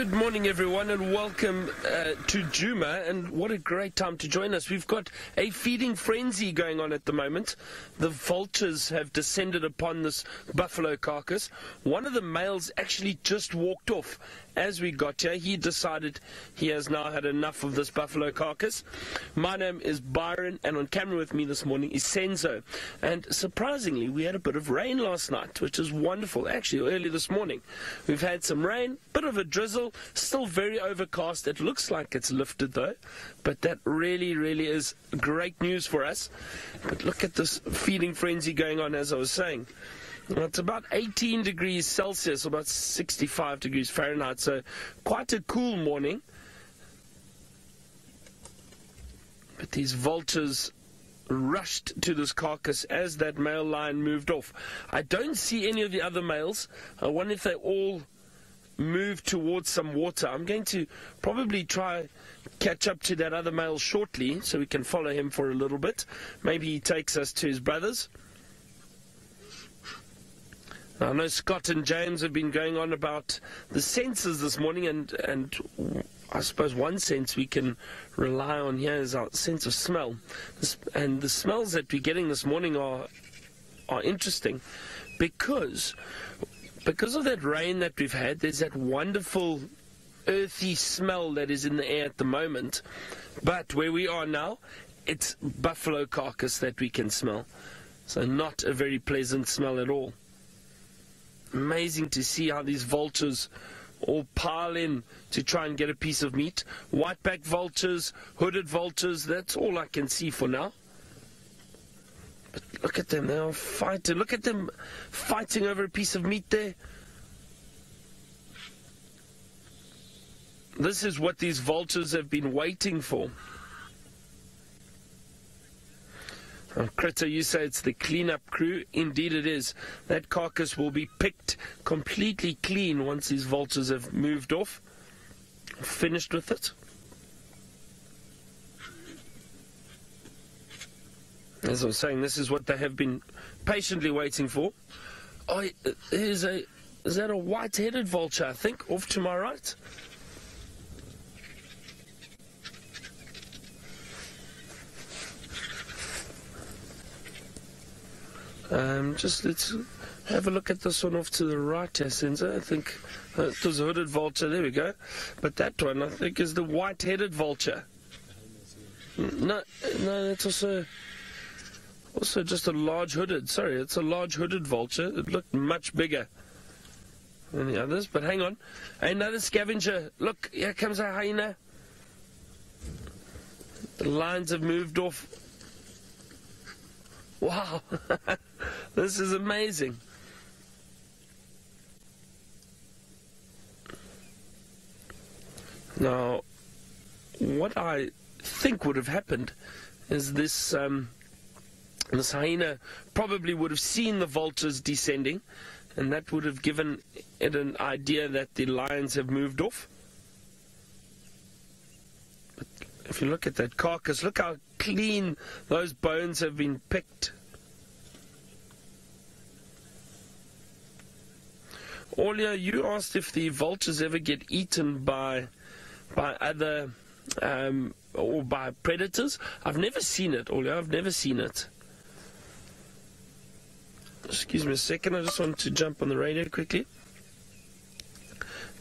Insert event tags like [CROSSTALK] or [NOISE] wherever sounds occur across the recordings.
Good morning, everyone, and welcome uh, to Djuma. And what a great time to join us. We've got a feeding frenzy going on at the moment. The vultures have descended upon this buffalo carcass. One of the males actually just walked off as we got here. He decided he has now had enough of this buffalo carcass. My name is Byron, and on camera with me this morning is Senzo. And surprisingly, we had a bit of rain last night, which is wonderful. Actually, early this morning, we've had some rain, bit of a drizzle still, very overcast. It looks like it's lifted though, but that really, really is great news for us. But look at this feeding frenzy going on, as I was saying. it's about 18 degrees Celsius, about 65 degrees Fahrenheit, so quite a cool morning. But these vultures rushed to this carcass as that male lion moved off. I don't see any of the other males. I wonder if they all move towards some water. I'm going to probably try catch up to that other male shortly so we can follow him for a little bit. Maybe he takes us to his brothers. I know Scott and James have been going on about the senses this morning, and, and I suppose one sense we can rely on here is our sense of smell. And the smells that we're getting this morning are, are interesting because because of that rain that we've had, there's that wonderful earthy smell that is in the air at the moment. But where we are now, it's buffalo carcass that we can smell. So not a very pleasant smell at all. Amazing to see how these vultures all pile in to try and get a piece of meat. Whiteback vultures, hooded vultures, that's all I can see for now. But look at them, they're fighting. Look at them fighting over a piece of meat there. This is what these vultures have been waiting for. Uh, Critter, you say it's the cleanup crew. Indeed, it is. That carcass will be picked completely clean once these vultures have moved off, finished with it. As I was saying, this is what they have been patiently waiting for. Oh, here's a, is that a white-headed vulture, I think, off to my right? Um, just let's have a look at this one off to the right, Senzo. I think uh, it was a hooded vulture. There we go. But that one, I think, is the white-headed vulture. No, no, that's also also just a large hooded, sorry, it's a large hooded vulture. It looked much bigger than the others, but hang on. Another scavenger. Look, here comes a hyena. The lines have moved off. Wow, [LAUGHS] this is amazing. Now, what I think would have happened is this um, this hyena probably would have seen the vultures descending, and that would have given it an idea that the lions have moved off. But if you look at that carcass, look how clean those bones have been picked. Aulia, you asked if the vultures ever get eaten by by other um, or by predators. I've never seen it, Aulia. I've never seen it. Excuse me a second, I just want to jump on the radio quickly.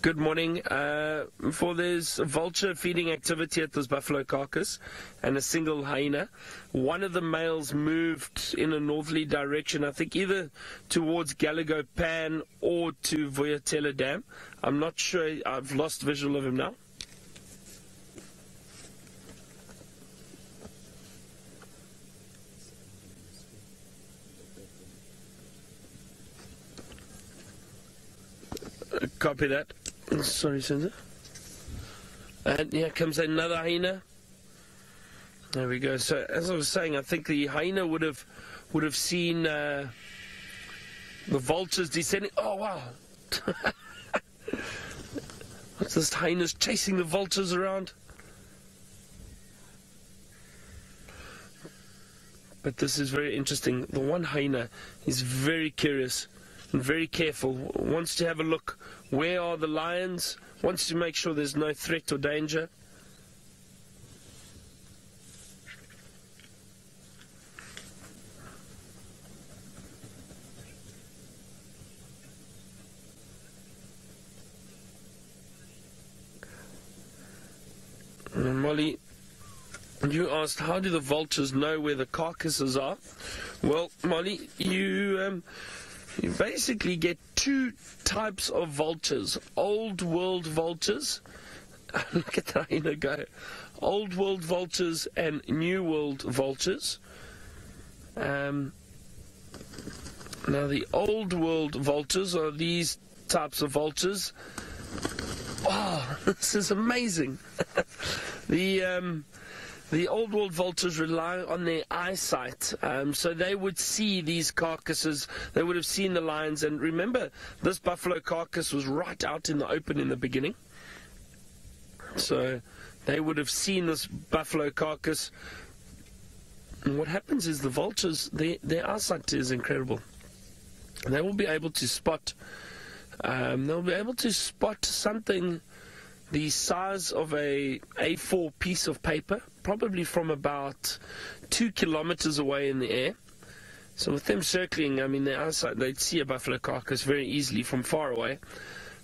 Good morning. Uh, for this vulture feeding activity at this buffalo carcass and a single hyena, one of the males moved in a northerly direction, I think either towards Galago Pan or to Vuyatela Dam. I'm not sure, I've lost visual of him now. Copy that. Sorry, Senzo. And here comes another hyena. There we go. So as I was saying, I think the hyena would have would have seen uh, the vultures descending. Oh wow! [LAUGHS] What's this hyena's chasing the vultures around? But this is very interesting. The one hyena is very curious very careful. Wants to have a look. Where are the lions? Wants to make sure there's no threat or danger. Molly, you asked, how do the vultures know where the carcasses are? Well, Molly, you um, you basically get two types of vultures: old world vultures. [LAUGHS] Look at that hyena go! Old world vultures and new world vultures. Um, now, the old world vultures are these types of vultures. Oh, [LAUGHS] this is amazing. [LAUGHS] the um, the old world vultures rely on their eyesight, um, so they would see these carcasses. They would have seen the lions, and remember, this buffalo carcass was right out in the open in the beginning. So they would have seen this buffalo carcass. And what happens is the vultures, their, their eyesight is incredible. They will be able to spot. Um, they'll be able to spot something the size of a A4 piece of paper, probably from about two kilometers away in the air. So with them circling, I mean, their eyesight, they'd see a buffalo carcass very easily from far away.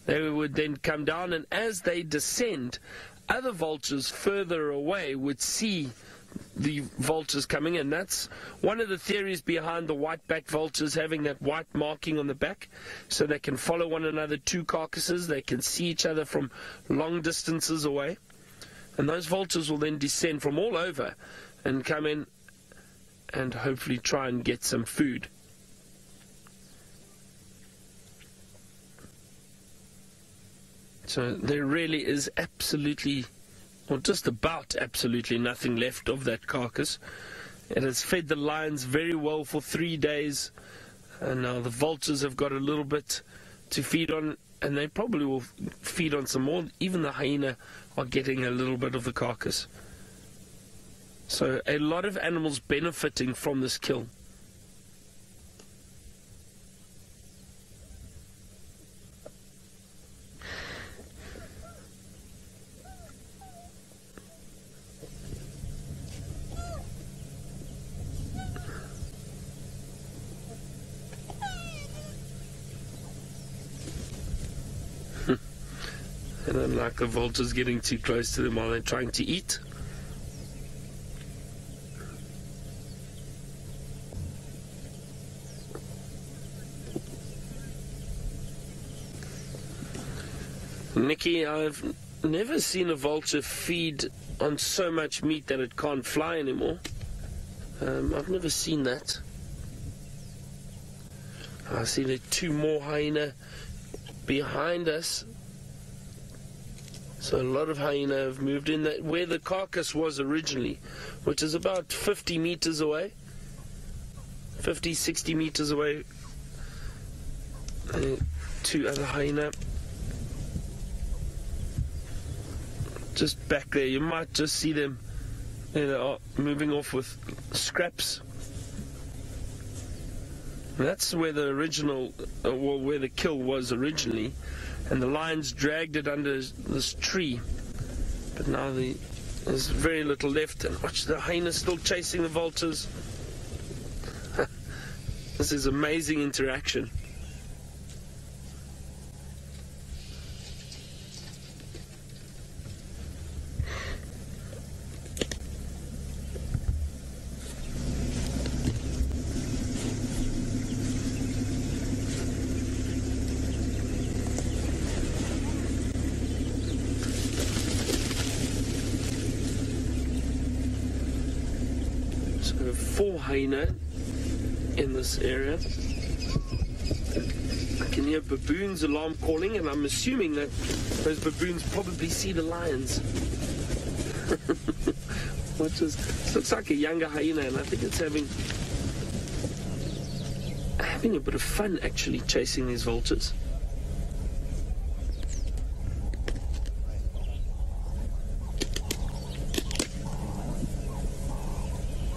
They would then come down, and as they descend, other vultures further away would see the vultures coming in. That's one of the theories behind the white back vultures having that white marking on the back so they can follow one another two carcasses. They can see each other from long distances away. And those vultures will then descend from all over and come in and hopefully try and get some food. So there really is absolutely or just about absolutely nothing left of that carcass. It has fed the lions very well for three days, and now the vultures have got a little bit to feed on, and they probably will feed on some more. Even the hyena are getting a little bit of the carcass. So, a lot of animals benefiting from this kill. And then like the vultures getting too close to them while they're trying to eat. Nikki, I've never seen a vulture feed on so much meat that it can't fly anymore. Um, I've never seen that. I see the two more hyena behind us. So a lot of hyena have moved in that where the carcass was originally, which is about 50 meters away. 50, 60 meters away. Uh, two other hyena. Just back there, you might just see them you know, moving off with scraps. That's where the original, uh, well, where the kill was originally and the lions dragged it under this tree. But now the, there's very little left, and watch the hyena still chasing the vultures. [LAUGHS] this is amazing interaction. So four hyena in this area. I can hear baboons alarm calling, and I'm assuming that those baboons probably see the lions. [LAUGHS] Which looks like a younger hyena, and I think it's having having a bit of fun actually chasing these vultures.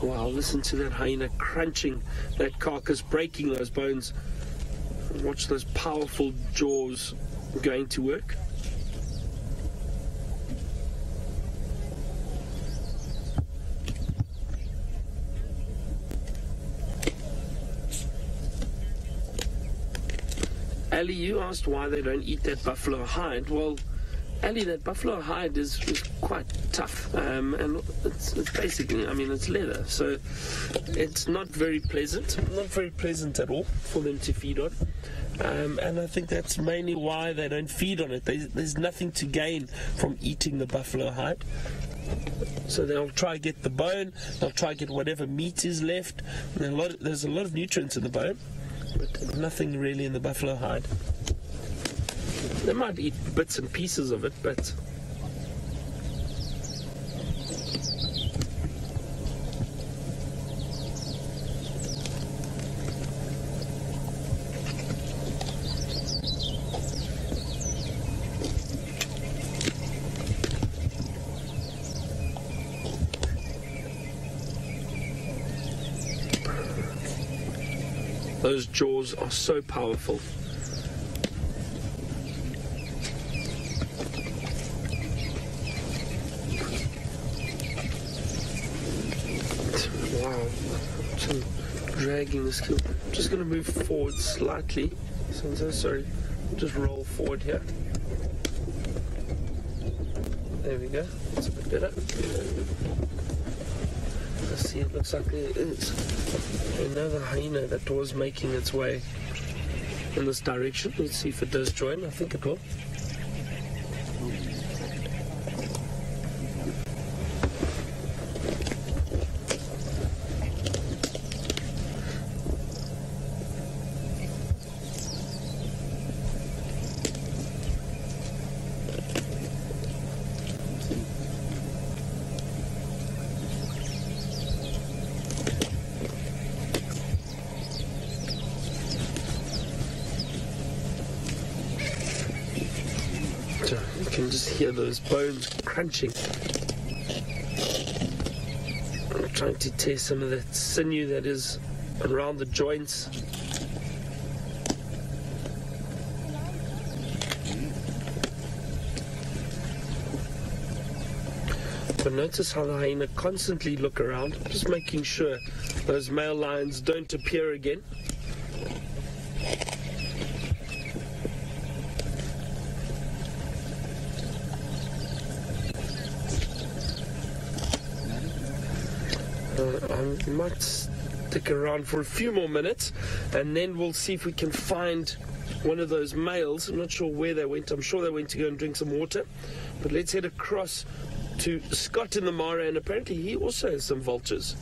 Wow, listen to that hyena crunching that carcass, breaking those bones. Watch those powerful jaws going to work. Ali, you asked why they don't eat that buffalo hide. Well, Ali, that buffalo hide is, is quite tough, um, and it's, it's basically, I mean, it's leather, so it's not very pleasant, not very pleasant at all for them to feed on. Um, and I think that's mainly why they don't feed on it. There's, nothing to gain from eating the buffalo hide. So they'll try to get the bone, they'll try get whatever meat is left. A lot, there's a lot of nutrients in the bone, but nothing really in the buffalo hide. They might eat bits and pieces of it, but those jaws are so powerful. Wow, some dragging this kill. I'm just going to move forward slightly. So, so sorry. Just roll forward here. There we go. That's a bit better. Let's see, it looks like there is another hyena that was making its way in this direction. Let's see if it does join. I think it will. So you can just hear those bones crunching. I'm trying to tear some of that sinew that is around the joints. But notice how the hyena constantly look around, just making sure those male lions don't appear again. Uh, I might stick around for a few more minutes and then we'll see if we can find one of those males. I'm not sure where they went. I'm sure they went to go and drink some water. But let's head across to Scott in the Mara and apparently he also has some vultures.